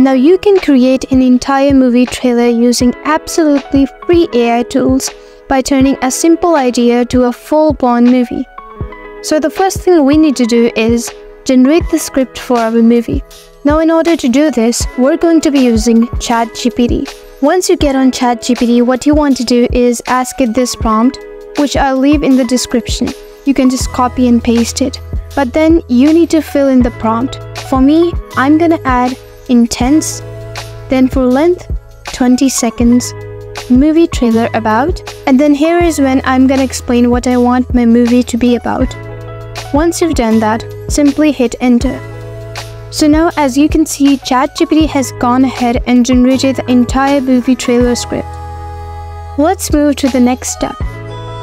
Now you can create an entire movie trailer using absolutely free AI tools by turning a simple idea to a full-blown movie. So the first thing we need to do is generate the script for our movie. Now in order to do this, we're going to be using ChatGPT. Once you get on ChatGPT, what you want to do is ask it this prompt, which I'll leave in the description. You can just copy and paste it. But then you need to fill in the prompt. For me, I'm gonna add intense, then for length, 20 seconds, movie trailer about, and then here is when I'm gonna explain what I want my movie to be about. Once you've done that, simply hit enter. So now as you can see, ChatGPT has gone ahead and generated the entire movie trailer script. Let's move to the next step.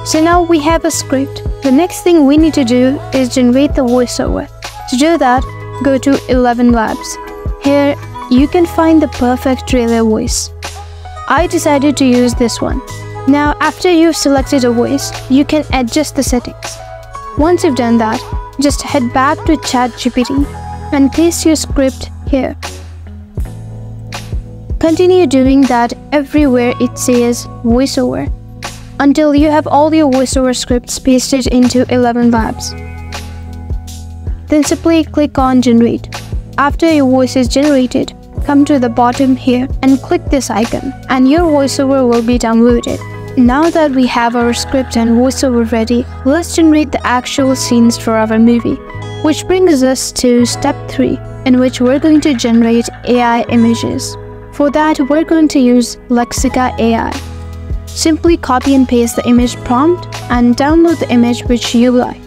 So now we have a script. The next thing we need to do is generate the voiceover. To do that, go to ElevenLabs. Here, you can find the perfect trailer voice. I decided to use this one. Now, after you've selected a voice, you can adjust the settings. Once you've done that, just head back to ChatGPT and paste your script here. Continue doing that everywhere it says voiceover until you have all your voiceover scripts pasted into ElevenLabs. Then simply click on generate. After your voice is generated, come to the bottom here and click this icon and your voiceover will be downloaded. Now that we have our script and voiceover ready, let's generate the actual scenes for our movie. Which brings us to step 3, in which we're going to generate AI images. For that, we're going to use Lexica AI. Simply copy and paste the image prompt and download the image which you like.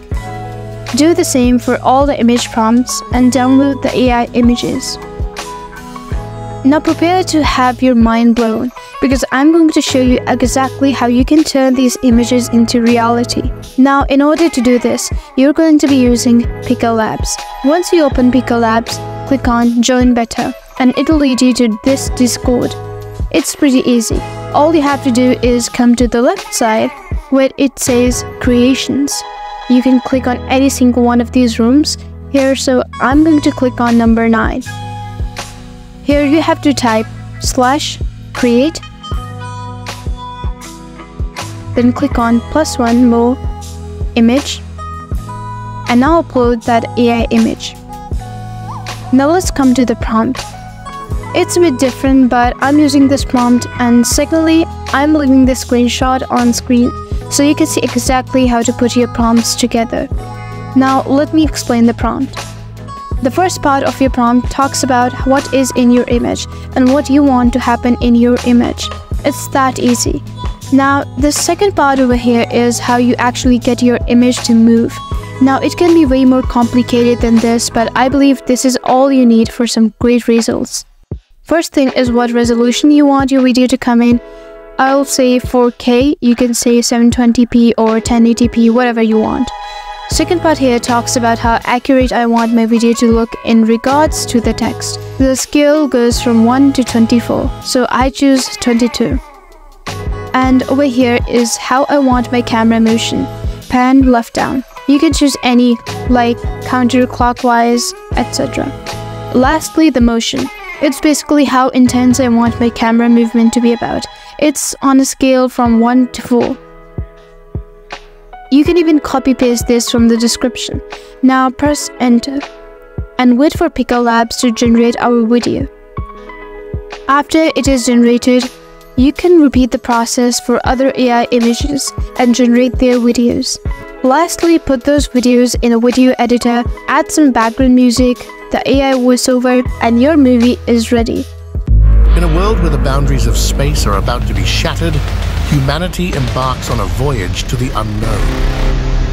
Do the same for all the image prompts and download the AI images. Now prepare to have your mind blown because I'm going to show you exactly how you can turn these images into reality. Now in order to do this, you're going to be using Pika Labs. Once you open Pika Labs, click on join beta and it'll lead you to this Discord. It's pretty easy. All you have to do is come to the left side where it says creations you can click on any single one of these rooms here so I'm going to click on number 9 here you have to type slash create then click on plus one more image and now upload that AI image. Now let's come to the prompt. It's a bit different but I'm using this prompt and secondly I'm leaving the screenshot on screen so you can see exactly how to put your prompts together. Now let me explain the prompt. The first part of your prompt talks about what is in your image and what you want to happen in your image. It's that easy. Now, the second part over here is how you actually get your image to move. Now, it can be way more complicated than this, but I believe this is all you need for some great results. First thing is what resolution you want your video to come in, I'll say 4K, you can say 720p or 1080p, whatever you want. Second part here talks about how accurate I want my video to look in regards to the text. The scale goes from 1 to 24, so I choose 22. And over here is how I want my camera motion. Pan left down. You can choose any, like counterclockwise, etc. Lastly, the motion. It's basically how intense I want my camera movement to be about. It's on a scale from 1 to 4. You can even copy paste this from the description. Now press enter and wait for Pika Labs to generate our video. After it is generated, you can repeat the process for other AI images and generate their videos. Lastly, put those videos in a video editor, add some background music, the AI voiceover, and your movie is ready. In a world where the boundaries of space are about to be shattered, humanity embarks on a voyage to the unknown.